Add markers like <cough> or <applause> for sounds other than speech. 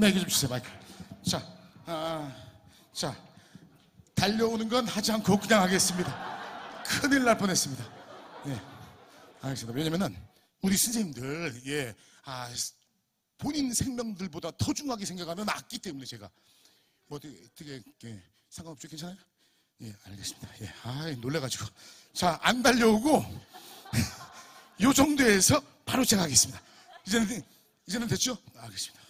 네, 내게 좀 주세요, 마이크. 자, 아, 자, 달려오는 건 하지 않고 그냥 하겠습니다. 큰일 날 뻔했습니다. 예, 알겠습니다. 왜냐면은 우리 선생님들, 예, 아, 본인 생명들보다 더 중하게 생각하는 악기 때문에 제가 뭐 어떻게, 어떻게 예, 상관없죠? 괜찮아요? 예, 알겠습니다. 예, 아, 놀래가지고 자, 안 달려오고 <laughs> 요 정도에서 바로 제가 하겠습니다. 이제는 이제는 됐죠? 알겠습니다.